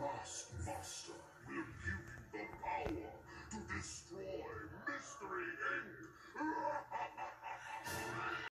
master, master, rebuke the power.